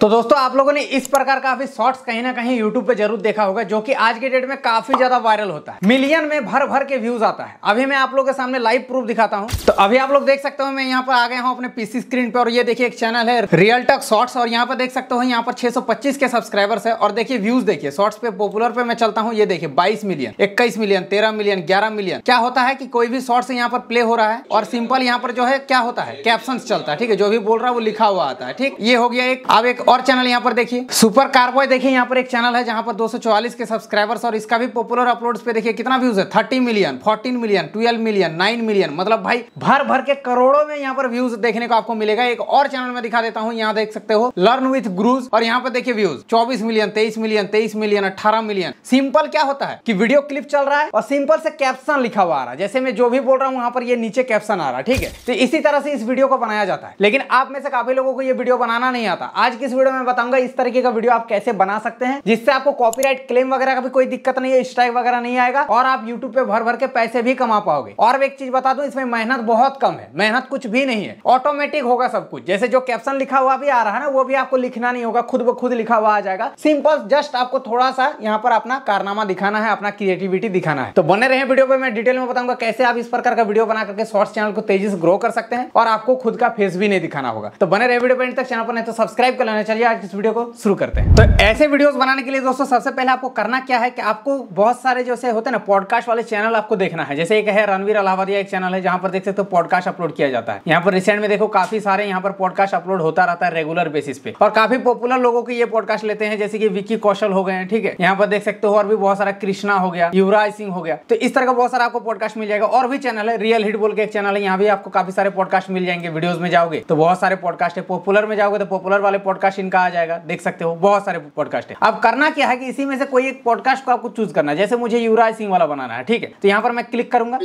तो दोस्तों, आप लोगों ने इस प्रकार का शॉर्ट्स कहीं ना कहीं यूट्यूब पे ज़रूर देखा होगा, जो कि आज के डेट में काफ़ी ज़्यादा वायरल होता है। मिलियन में भर भर के व्यूज़ आता है। अभी मैं आप लोगों के सामने लाइव प्रूफ दिखाता हूँ। तो अभी आप लोग देख सकते हो, मैं यहाँ पर आ गया हूँ अपने पीसी स्क्रीन पे, और ये देखिए एक चैनल है रियल टक शॉर्ट्स और यहाँ पर देख सकते हो, यहाँ पर 625 के सब्सक्राइबर्स है। और देखिए व्यूज़ देखिए शॉर्ट्स पे पॉपुलर पे मैं चलता हूँ, ये देखिए, बाईस मिलियन इक्कीस मिलियन तेरह मिलियन ग्यारह मिलियन क्या होता है कि कोई भी शॉर्ट्स यहाँ पर प्ले हो रहा है, और सिंपल यहाँ पर जो है, क्या होता है? कैप्शन चलता है, ठीक है? जो भी बोल रहा है, वो लिखा हुआ आता है, ठीक? ये हो गया एक, अब एक और चैनल यहाँ पर देखिए। सुपर कारबॉय देखिए, यहाँ पर एक चैनल है जहाँ पर 244 के सब्सक्राइबर्स और इसका भी पॉपुलर अपलोड्स पे देखिए कितना व्यूज़ है? 30 मिलियन 14 मिलियन 12 मिलियन 9 मिलियन मतलब भाई, भर भर के करोड़ों में यहाँ पर व्यूज़ देखने को आपको मिलेगा। एक और चैनल में दिखा देता हूँ, यहाँ देख सकते हो। लर्न विथ ग्रूज और यहाँ पर देखिए व्यूज़ चौबीस मिलियन तेईस मिलियन तेईस मिलियन अठारह मिलियन सिंपल क्या होता है? कि वीडियो क्लिप चल रहा है और सिंपल से कैप्शन लिखा हुआ आ रहा है। जैसे मैं जो भी बोल रहा हूँ, वहाँ पर ये नीचे कैप्शन आ रहा है, ठीक है? तो इसी तरह से इस वीडियो को बनाया जाता है। लेकिन आप में से काफ़ी लोगों को ये वीडियो बनाना नहीं आता। आज की इस वीडियो में बताऊँगा इस तरीके का वीडियो आप कैसे बना सकते हैं, जिससे आपको कॉपीराइट क्लेम वगैरह का भी कोई दिक्कत नहीं है स्ट्राइक वगैरह नहीं आएगा, और आप यूट्यूब पे भर भर के पैसे भी कमा पाओगे। और एक चीज़ बता दू, इसमें मेहनत बहुत कम है, मेहनत कुछ भी नहीं है ऑटोमेटिक होगा सब कुछ। जैसे जो कैप्शन लिखा हुआ भी आ रहा है ना, वो भी आपको लिखना नहीं होगा, खुद ब खुद लिखा हुआ आ जाएगा। सिंपल जस्ट आपको थोड़ा सा यहाँ पर अपना कारनामा दिखाना है, अपना क्रिएटिविटी दिखाना है। तो बने रहे वीडियो पे, मैं डिटेल में बताऊँगा कैसे आप इस प्रकार का वीडियो बना करके शॉर्ट्स चैनल को तेज़ी से ग्रो कर सकते हैं, और आपको खुद का फेस भी नहीं दिखाना होगा। तो बने रहे वीडियो पे तक चैनल पर नहीं तो सब्सक्राइब कर लेना चलिए आज इस वीडियो को शुरू करते हैं। तो ऐसे वीडियोस बनाने के लिए दोस्तों, सबसे पहले आपको करना क्या है कि आपको बहुत सारे जैसे होते हैं ना पॉडकास्ट वाले चैनल आपको देखना है। जैसे एक है रणवीर अलाहाबादिया एक चैनल है, जहाँ पर देख सकते हो पॉडकास्ट अपलोड किया जाता है। यहाँ पर रिसेंट में देखो काफ़ी सारे यहाँ पर पॉडकास्ट अपलोड होता रहता है रेगुलर बेसिस पे। और काफ़ी पॉपुलर लोगों के ये पॉडकास्ट लेते हैं, जैसे कि विक्की कौशल हो गए हैं, ठीक है? यहाँ पर देख सकते हो और भी बहुत सारा कृष्णा हो गया, युवराज सिंह हो गया। तो इस तरह का बहुत सारा आपको पॉडकास्ट मिल जाएगा। और भी चैनल है रियल हिट बोल के एक चैनल है, यहाँ भी आपको काफ़ी सारे पॉडकास्ट मिल जाएँगे वीडियोज़ में जाओगे। तो बहुत सारे पॉडकास्ट है पॉपुलर में जाओगे तो पॉपुलर वाले पॉडकास्ट इनका आ जाएगा? देख सकते हो बहुत सारे पॉडकास्ट है। अब करना क्या है कि इसी में से कोई एक पॉडकास्ट को आपको चूज़ करना है। जैसे मुझे युवराज सिंह वाला बनाना है ठीक है? तो यहाँ पर मैं क्लिक करूँगा।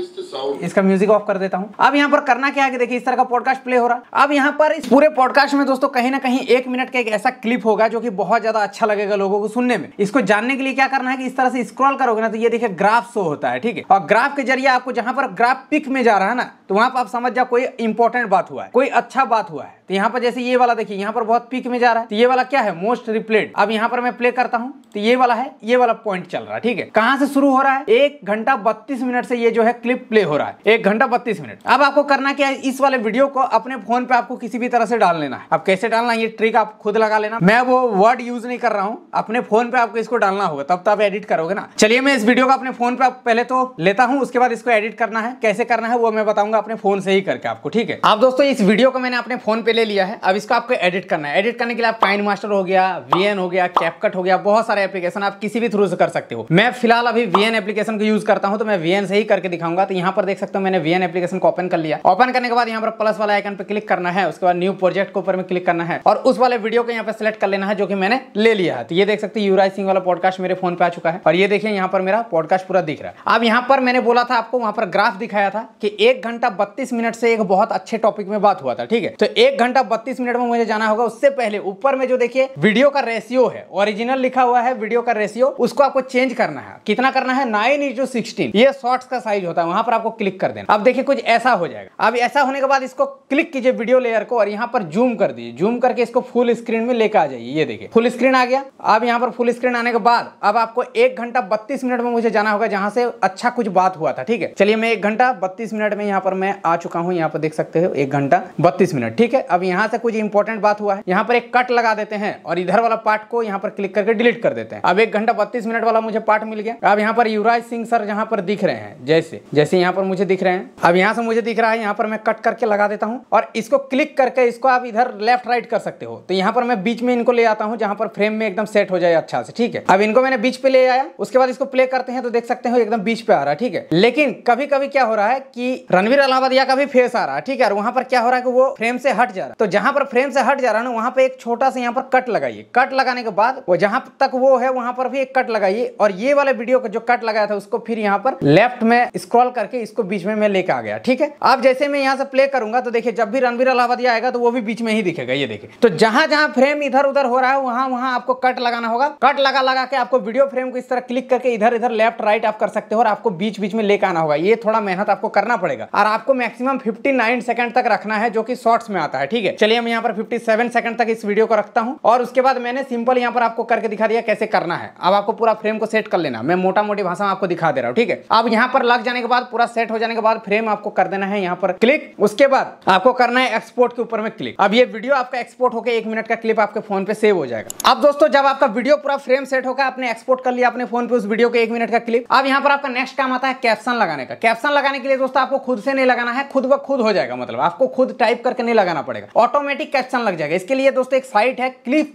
इसका म्यूज़िक ऑफ़ कर देता हूँ। अब यहाँ पर करना क्या है देखिए इस तरह का पॉडकास्ट प्ले हो रहा है। अब यहाँ पर इस पूरे पॉडकास्ट में दोस्तों कहीं ना कहीं एक मिनट का एक ऐसा क्लिप होगा जो कि बहुत ज़्यादा अच्छा लगेगा लोगों को सुनने में। इसको जानने के लिए क्या करना है कि इस तरह से स्क्रॉल करोगे ना तो ये देखिए ग्राफ शो होता है ठीक है? और ग्राफ के ज़रिए आपको जहाँ पर ग्राफ पिक में जा रहा है ना तो वहाँ पर आप समझ जाओ कोई इंपॉर्टेंट बात हुआ है कोई अच्छा बात हुआ है। तो यहाँ पर जैसे ये वाला देखिए, यहाँ पर बहुत पिक में जा रहा है। तो ये वाला क्या है? मोस्ट रिप्लेड अब यहाँ पर मैं प्ले करता हूँ। तो ये वाला है, ये वाला पॉइंट चल रहा है, ठीक है? कहाँ से शुरू हो रहा है? एक घंटा बत्तीस मिनट से ये जो है क्लिप प्ले हो रहा है। एक घंटा बत्तीस मिनट। अब आपको करना क्या है? इस वाले वीडियो को अपने फ़ोन पे आपको किसी भी तरह से डाल लेना है। अब कैसे डालना ये ट्रिक आप खुद लगा लेना। मैं वो वर्ड यूज़ नहीं कर रहा हूँ। अपने फ़ोन पे आपको इसको डालना होगा। तब तो आप एडिट करोगे ना। चलिए मैं इस वीडियो को अपने फ़ोन पे पहले तो लेता हूँ, उसके बाद इसको एडिट करना है। कैसे करना है वो मैं बताऊँगा अपने फ़ोन से ही करके आपको, ठीक है? आप दोस्तों, इस वीडियो को मैंने अपने फ़ोन पे ले लिया है। अब इसको आपको एडिट करना है। एडिट करने के लिए आप फाइन मास्टर हो गया वीएन हो गया कैपकट हो गया, बहुत सारे एप्लीकेशन आप किसी भी थ्रू से कर सकते हो। मैं फ़िलहाल अभी वीएन एप्लीकेशन को यूज़ करता हूँ तो मैं वीएन से ही करके दिखाऊँगा। तो यहाँ पर देख सकते हो मैंने वीएन एप्लीकेशन को ओपन कर लिया। ओपन करने के बाद यहाँ पर प्लस वाला आइकन पर क्लिक करना है, उसके बाद न्यू प्रोजेक्ट के ऊपर क्लिक करना है। और उस वाले वीडियो को यहाँ पर सिलेक्ट कर लेना है, जो कि मैंने ले लिया है। तो ये देख सकते हैं युवराज सिंह वाला पॉडकास्ट मेरे फ़ोन पे आ चुका है। और ये देखिए, यहाँ पर मेरा पॉडकास्ट पूरा दिख रहा है। अब यहाँ पर मैंने बोला था आपको, वहाँ पर ग्राफ दिखाया था कि एक घंटा बत्तीस मिनट से एक बहुत अच्छे टॉपिक में बात हुआ था, ठीक है? तो एक घंटा बत्तीस मिनट में मुझे जाना होगा। उससे पहले ऊपर में जो देखिए, वीडियो का रेशियो है ओरिजिनल लिखा हुआ है, वीडियो का रेशियो, उसको आपको चेंज करना है। कितना करना है? नाइन इंटू सिक्सटीन ये शॉर्ट्स का साइज़ होता है, वहाँ पर आपको क्लिक कर देना। अब देखिए, कुछ ऐसा हो जाएगा। अब ऐसा होने के बाद इसको क्लिक कीजिए वीडियो लेयर को और यहाँ पर जूम कर दीजिए। जूम करके इसको फुल स्क्रीन में लेकर आ जाइए। ये देखिए फुल स्क्रीन आ गया। अब यहाँ पर फुल स्क्रीन आने के बाद अब आपको एक घंटा बत्तीस मिनट में मुझे जाना होगा, जहाँ से अच्छा कुछ बात हुआ था, ठीक है? चलिए, मैं एक घंटा बत्तीस मिनट में यहाँ पर मैं आ चुका हूँ। यहाँ पर देख सकते हो, एक घंटा बत्तीस मिनट, ठीक है? अब यहाँ से कुछ इंपॉर्टेंट बात हुआ है। यहाँ पर एक कट लगा देते हैं और इधर वाला पार्ट को यहाँ पर क्लिक करके डिलीट कर देते हैं। अब एक घंटा बत्तीस मिनट वाला मुझे पार्ट मिल गया। अब यहाँ पर युवराज सिंह सर जहाँ पर दिख रहे हैं, जैसे जैसे यहाँ पर मुझे दिख रहे हैं। अब यहाँ से मुझे दिख रहा है, यहाँ पर मैं कट करके लगा देता हूँ और इसको क्लिक करके इसको आप इधर लेफ़्ट राइट कर सकते हो। तो यहाँ पर मैं बीच में इनको ले आता हूँ, जहाँ पर फ्रेम में एकदम सेट हो जाए अच्छा से, ठीक है? अब इनको मैंने बीच पे ले आया, उसके बाद इसको प्ले करते हैं तो देख सकते हो एकदम बीच पे आ रहा है, ठीक है? लेकिन कभी कभी क्या हो रहा है कि रणवीर अलाहाबादिया का भी फेस आ रहा है, ठीक है? और वहाँ पर क्या हो रहा है कि वो फ्रेम से हट जा रहा। है तो जहाँ पर फ्रेम से हट जा रहा है ना, वहाँ पर एक छोटा सा यहाँ पर कट लगाइए। कट लगाने के बाद, वो जहाँ तक वो है, वहाँ पर भी एक कट लगाइए। और ये वाले वीडियो का जो कट लगाया था, उसको फिर यहाँ पर लेफ़्ट में स्क्रॉल करके इसको बीच में मैं लेकर आ गया, ठीक है? अब जैसे मैं यहाँ से प्ले करूँगा तो देखिए, जब भी रणवीर अलाहाबादिया आएगा तो वो भी बीच में ही दिखेगा, ये देखिए। तो जहाँ जहाँ फ्रेम इधर उधर हो रहा है, वहाँ वहाँ आपको कट लगाना होगा। कट लगा लगा के आपको वीडियो फ्रेम को इस तरह क्लिक करके इधर इधर लेफ़्ट राइट आप कर सकते हो, और आपको बीच बीच में लेकर आना होगा। ये थोड़ा मेहनत आपको करना पड़ेगा। और आपको मैक्सिमम फिफ्टी सेकंड तक रखना है, जो कि शॉर्ट्स में आता है? ठीक है, चलिए मैं यहाँ पर फिफ्टी सेकंड तक इस वीडियो को रखता हूँ और उसके बाद मैंने सिंपल यहाँ पर आपको करके दिखा दिया कैसे करना है। अब आपको पूरा फ्रेम को सेट कर लेना मैं मोटा मोटी भाषा आपको दिखा दे रहा हूँ, ठीक है? अब यहाँ पर लग जाने के बाद, पूरा सेट हो जाने के बाद फ्रेम आपको कर देना है यहाँ पर क्लिक उसके बाद आपको करना है एक्सपोर्ट के ऊपर में क्लिक अब ये वीडियो आपका एक्सपोर्ट होकर एक मिनट का क्लिप आपके फ़ोन पे सेव हो जाएगा। अब दोस्तों, जब आपका वीडियो पूरा फ्रेम सेट होगा, आपने एक्सपोर्ट कर लिया अपने फ़ोन पे उस वीडियो के एक मिनट का क्लिप अब यहाँ पर आपका नेक्स्ट काम आता है कैप्शन लगाने का। कैप्शन लगाने के लिए दोस्तों, आपको खुद से नहीं लगाना है, खुद ब खुद हो जाएगा मतलब। आपको खुद टाइप करके नहीं लगाना पड़ेगा। ऑटोमेटिक कैप्शन लग जाएगा। इसके लिए दोस्तों एक साइट है क्लिप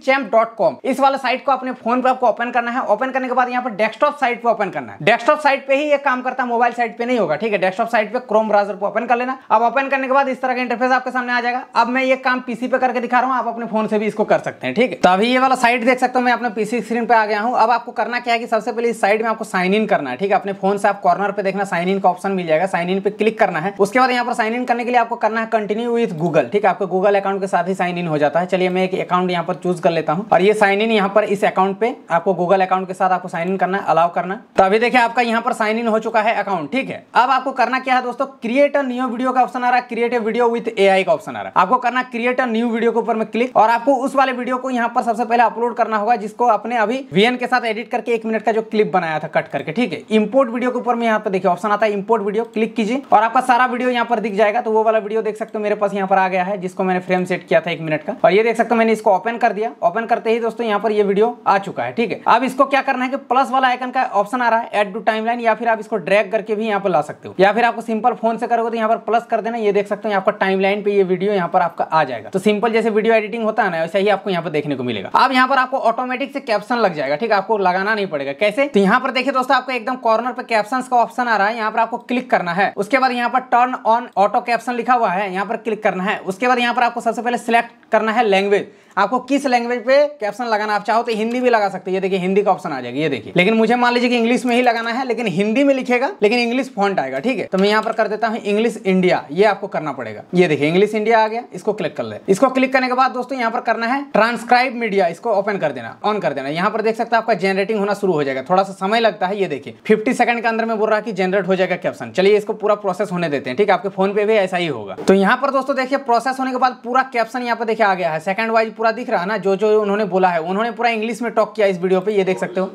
इस वाला साइट को अपने फ़ोन पे आपको ओपन करना है। ओपन करने के बाद यहाँ पर डेस्कटॉप साइट पे ओपन करना है। डेस्कटॉप साइट पे ही ये काम करता है मोबाइल साइट पे नहीं होगा, ठीक है? डेस्कटॉप साइट पे क्रोम ब्राउज़र को ओपन कर लेना। अब ओपन करने के बाद इस तरह का इंटरफेस आपके सामने आ जाएगा। अब मैं ये काम पीसी पे करके दिखा रहा हूँ, आप अपने फ़ोन से भी इसको कर सकते हैं, ठीक है? तो अभी ये वाला साइट देख सकते हो, मैं अपने पीसी स्क्रीन पे आ गया हूँ। अब आपको करना क्या है कि सबसे पहले इस साइड में आपको साइन इन करना है, ठीक है? अपने फ़ोन से आप कॉर्नर पे देखना साइन इन का ऑप्शन मिल जाएगा। साइन इन पे क्लिक करना है। उसके बाद यहाँ पर साइन इन करने के लिए आपको करना है कंटिन्यू विथ गूगल ठीक है? आपको गूगल अकाउंट के साथ ही साइन इन हो जाता है। चलिए मैं एक अकाउंट यहाँ पर चूज़ कर लेता हूँ। और ये साइन इन यहाँ पर इस अकाउंट पे आपको गूगल अकाउंट के साथ आपको साइन इन करना अलाउ करना। तो अभी देखिए आपका यहाँ पर साइन इन हो चुका है अकाउंट ठीक है? अब आपको करना क्या है दोस्तों? क्रिएट अ न्यू वीडियो का ऑप्शन आ रहा है। क्रिएट वीडियो विथ ए का ऑप्शन आ रहा है। आपको करना क्रिएट अ न्यू वीडियो के ऊपर में क्लिक और आपको उस वाले वीडियो को यहाँ पर सबसे पहले अपलोड करना होगा, जिसको अपने अभी वीएन के साथ एडिट करके एक मिनट का जो क्लिप बनाया था कट करके, ठीक है? इम्पोर्ट वीडियो के ऊपर में यहाँ पर देखिए ऑप्शन आता है इम्पोर्ट वीडियो क्लिक कीजिए। और आपका सारा वीडियो यहाँ पर दिख जाएगा। तो वो वाला वीडियो देख सकते हो, मेरे पास यहाँ पर आ गया है, जिसको मैंने फ्रेम सेट किया था एक मिनट का और ये देख सकते हो मैंने इसको ओपन कर दिया ओपन करते ही दोस्तों यहाँ पर ये वीडियो आ चुका है ठीक है अब इसको क्या करना है कि प्लस वाला आइकन का ऑप्शन आ रहा है एड टू टाइमलाइन या फिर आप इसको ड्रैग करके भी यहाँ पर ला सकते हो या फिर आपको सिंपल फ़ोन से करोगे तो यहाँ पर प्लस कर देना ये देख सकते हो आपका टाइमलाइन पे ये वीडियो यहाँ पर आपका आ जाएगा तो सिंपल जैसे वीडियो एडिटिंग होता है ना वैसे ही आपको यहाँ पर देखने को मिलेगा अब यहाँ पर आपको ऑटोमेटिक से कैप्शन लग जाएगा ठीक है आपको लगाना नहीं पड़ेगा कैसे तो यहाँ पर देखिए दोस्तों आपको एकदम कॉर्नर पे कैप्शन का ऑप्शन आ रहा है यहाँ पर आपको क्लिक करना है उसके बाद यहाँ पर टर्न ऑन ऑटो कैप्शन लिखा हुआ है यहाँ पर क्लिक करना है उसके बाद यहाँ पर आपको सबसे पहले सिलेक्ट करना है लैंग्वेज आपको किस लैंग्वेज पे कैप्शन लगाना, आप चाहो तो हिंदी भी लगा सकते हैं। ये देखिए, हिंदी का ऑप्शन आ जाएगा, ये देखिए। लेकिन मुझे मान लीजिए कि इंग्लिश में ही लगाना है, लेकिन हिंदी में लिखेगा, लेकिन इंग्लिश फॉन्ट आएगा, ठीक है? तो मैं यहाँ पर कर देता हूँ इंग्लिश इंडिया ये आपको करना पड़ेगा। ये देखिए इंग्लिश इंडिया आ गया, इसको क्लिक कर ले। इसको क्लिक करने के बाद दोस्तों, यहाँ पर करना है ट्रांसक्राइब मीडिया इसको ओपन कर देना ऑन कर देना। यहाँ पर देख सकते आपका जनरेटिंग होना शुरू हो जाएगा। थोड़ा सा समय लगता है, ये देखिए। फिफ्टी सेकंड के अंदर में बोल रहा है कि जनरेट हो जाएगा कैप्शन चलिए, इसको पूरा प्रोसेस होने देते हैं, ठीक है? आपके फ़ोन पे भी ऐसा ही होगा। तो यहाँ पर दोस्तों, देखिए प्रोसेस होने के बाद पूरा कैप्शन यहाँ पर, देखिए, आ गया है। सेकंड वाइज पूरा दिख रहा है ना? जो जो उन्होंने बोला है, उन्होंने पूरा इंग्लिश में टॉक किया इस वीडियो पे, ये देख सकते हो।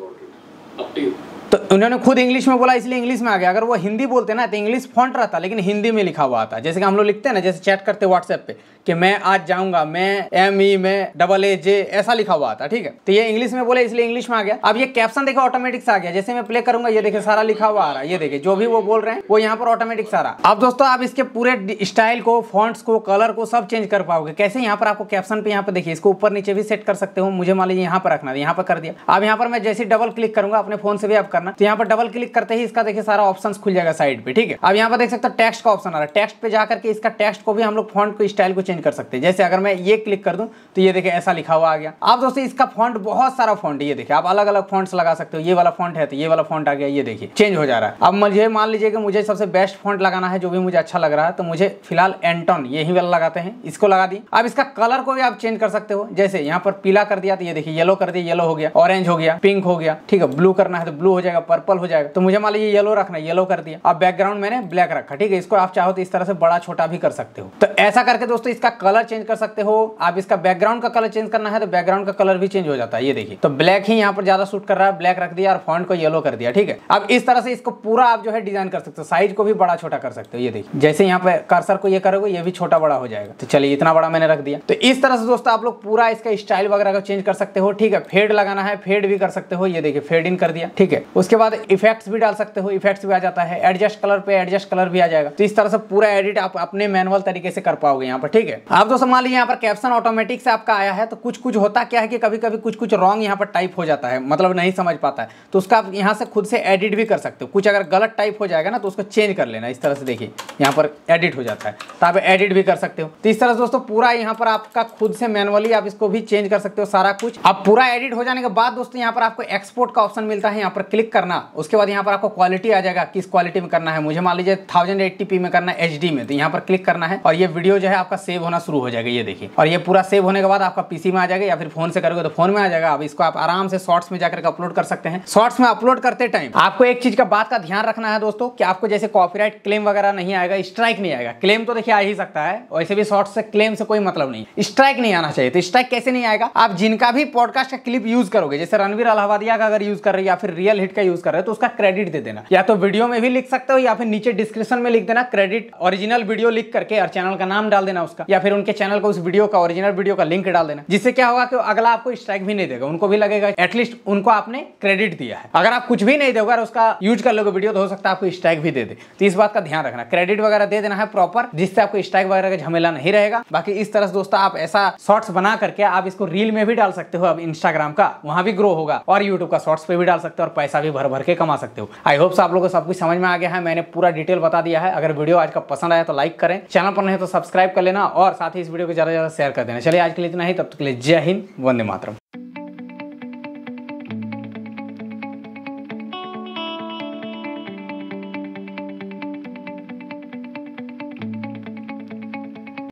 तो उन्होंने खुद इंग्लिश में बोला, इसलिए इंग्लिश में आ गया। अगर वो हिंदी बोलते ना तो इंग्लिश फॉन्ट रहता, लेकिन हिंदी में लिखा हुआ आता। जैसे कि हम लोग लिखते हैं ना, जैसे चैट करते व्हाट्सएप पे, कि मैं आज जाऊँगा, मैं एम ई में डबल ए जे ऐसा लिखा हुआ था ठीक है? तो ये इंग्लिश में बोले, इसलिए इंग्लिश में आ गया। अब ये कैप्शन देखो ऑटोमेटिक आ गया। जैसे मैं प्ले करूँगा, ये देखिए सारा लिखा हुआ आ रहा है। ये देखिए जो भी वो बोल रहे हैं, वो यहाँ पर ऑटोमेटिक सारा अब दोस्तों, आप इसके पूरे स्टाइल को फॉन्ट्स को कलर को, सब चेंज कर पाओगे। कैसे? यहाँ पर आपको कैप्शन पे, यहाँ पर देखिए, इसको ऊपर नीचे भी सेट कर सकते हो। मुझे मान लीजिए यहाँ पर रखना यहाँ पर कर दिया। अब यहाँ पर मैं जैसे डबल क्लिक करूँगा, अपने फ़ोन से भी आप करना तो यहाँ पर डबल क्लिक करते ही इसका देखिए सारा ऑप्शन खुल जाएगा साइड पे, ठीक है? अब यहाँ पर देख सकते हो टेक्स्ट का ऑप्शन आ रहा है। टेक्स्ट पे जाकर के इसका टेक्स्ट को भी हम लोग फॉन्ट को स्टाइल को चेंज कर सकते हैं। जैसे अगर मैं ये क्लिक कर दूँ तो ये देखिए ऐसा लिखा हुआ आ गया। अब दोस्तों, इसका फॉन्ट बहुत सारा फॉन्ट ये देखिए। आप अलग अलग फॉन्ट्स लगा सकते हो। ये वाला फॉन्ट है तो ये वाला फॉन्ट आ गया, ये देखिए। चेंज हो जा रहा है। अब मुझे मान लीजिए कि मुझे सबसे बेस्ट फॉन्ट लगाना है, जो भी मुझे अच्छा लग रहा है तो मुझे फ़िलहाल एंटोन यही वाला लगाते हैं। इसको लगा दी। अब इसका कलर को भी आप चेंज कर सकते हो। जैसे यहाँ पर पीला कर दिया तो ये देखिए येलो कर दिया येलो हो गया ऑरेंज हो गया पिंक हो गया, ठीक है? ब्लू करना है तो ब्लू हो जाएगा पर्पल हो जाएगा। तो मुझे मान लीजिए येलो रखना येलो कर दिया। अब बैकग्राउंड मैंने ब्लैक रखा, ठीक है? इसको आप चाहो तो इस तरह से बड़ा, छोटा भी कर सकते हो। तो ऐसा करके दोस्तों इसका कलर चेंज कर सकते हो। आप इसका बैकग्राउंड का कलर चेंज करना है तो बैकग्राउंड का कलर भी चेंज हो जाता है, ये देखिए। तो ब्लैक ही यहाँ पर ज़्यादा सूट कर रहा है ब्लैक रख दिया और फॉन्ट को येलो कर दिया, ठीक है? अब इस तरह से इसको पूरा आप जो है डिज़ाइन कर सकते हो। साइज़ को भी बड़ा, छोटा कर सकते हो, ये देखिए। जैसे यहाँ पे कर्सर को ये करोगे, ये भी छोटा, बड़ा हो जाएगा। तो चलिए, इतना बड़ा मैंने रख दिया। तो इस तरह से दोस्तों आप लोग पूरा इसका स्टाइल वगैरह का चेंज कर सकते हो, ठीक है? फेड लगाना है फेड भी कर सकते हो, ये देखिए फेड इन कर दिया, ठीक है? उसके बाद इफेक्ट्स भी डाल सकते हो इफेक्ट्स भी आ जाता है एडजस्ट कलर पे एडजस्ट कलर भी आ जाएगा। तो इस तरह से पूरा एडिट आप अपने मैनुअल तरीके से कर पाओगे यहाँ पर, ठीक है? आप दोस्तों मान लीजिए यहाँ पर कैप्शन ऑटोमेटिक से आपका आया है तो कुछ कुछ होता क्या है कि कभी कभी कुछ कुछ रॉन्ग यहाँ पर टाइप हो जाता है मतलब नहीं समझ पाता है। तो उसका आप यहाँ से खुद से एडिट भी कर सकते हो। कुछ अगर गलत टाइप हो जाएगा ना तो उसको चेंज कर लेना, इस तरह से देखिए, यहाँ पर एडिट हो जाता है। तो आप एडिट भी कर सकते हो। तो इस तरह से दोस्तों पूरा यहाँ पर आपका खुद से मैनुअली आप इसको भी चेंज कर सकते हो, सारा कुछ। अब पूरा एडिट हो जाने के बाद दोस्तों यहाँ पर आपको एक्सपोर्ट का ऑप्शन मिलता है, यहाँ पर क्लिक क्लिक करना, उसके बाद यहाँ पर आपको क्वालिटी आ जाएगा, किस क्वालिटी में करना है। मुझे मान लीजिए थाउज़ेंड एट्टी में करना है एचडी में तो यहाँ पर क्लिक करना है और ये वीडियो जो है आपका सेव होना शुरू हो जाएगा, ये देखिए। और ये पूरा सेव होने के बाद आपका पीसी में आ जाएगा या फिर फ़ोन से करोगे तो फ़ोन में आ जाएगा। अब इसको आप आराम से शॉर्ट्स में जाकर अपलोड कर सकते हैं। शॉर्ट्स में अपलोड करते टाइम आपको एक चीज़ का बात का ध्यान रखना है दोस्तों कि आपको जैसे कॉपीराइट क्लेम वगैरह नहीं आएगा स्ट्राइक नहीं आएगा। क्लेम तो देखिए आ ही सकता है, वैसे भी शॉर्ट से क्लेम से कोई मतलब नहीं। स्ट्राइक नहीं आना चाहिए तो स्ट्राइक कैसे नहीं आएगा? आप जिनका भी पॉडकास्ट का क्लिप यूज़ करोगे, जैसे रणवीर अलाहाबादिया का अगर यूज़ कर रहे हो या फिर रियल हिट का यूज़ कर रहे हो तो उसका क्रेडिट दे देना। या तो वीडियो में भी लिख सकते हो, या फिर नीचे डिस्क्रिप्शन में लिख देना क्रेडिट ओरिजिनल वीडियो लिख करके और चैनल का नाम डाल देना उसका। या फिर उनके चैनल को उस वीडियो का ओरिजिनल वीडियो का लिंक डाल देना। जिससे क्या होगा कि अगला आपको स्ट्राइक भी नहीं देगा, उनको भी लगेगा एटलीस्ट उनको आपने क्रेडिट दिया है। अगर आप कुछ भी नहीं दोगे उसका यूज़ कर लोगे वीडियो तो हो सकता है आपको स्ट्राइक भी दे दे। तो इस बात का ध्यान रखना। क्रेडिट वगैरह दे देना है प्रॉपर जिससे आपको स्ट्राइक वगैरह का झमेला नहीं रहेगा। बाकी इस तरह से दोस्तों आप ऐसा शॉर्ट्स बना करके आप इसको रील में भी डाल सकते हो, अब इंस्टाग्राम का, वहाँ भी ग्रो होगा और यूट्यूब का शॉर्ट्स पे भी डाल सकते हो और पैसा भी भर भर के कमा सकते हो। आई होप आप लोगों को सब कुछ समझ में आ गया है। मैंने पूरा डिटेल बता दिया है। अगर वीडियो आज का पसंद आया तो लाइक करें। चैनल पर नहीं तो सब्सक्राइब कर लेना और साथ ही इस वीडियो को ज़्यादा ज़्यादा शेयर कर देना। चलिए, आज के लिए इतना ही। तब तक के लिए जय हिंद, वंदे मातरम।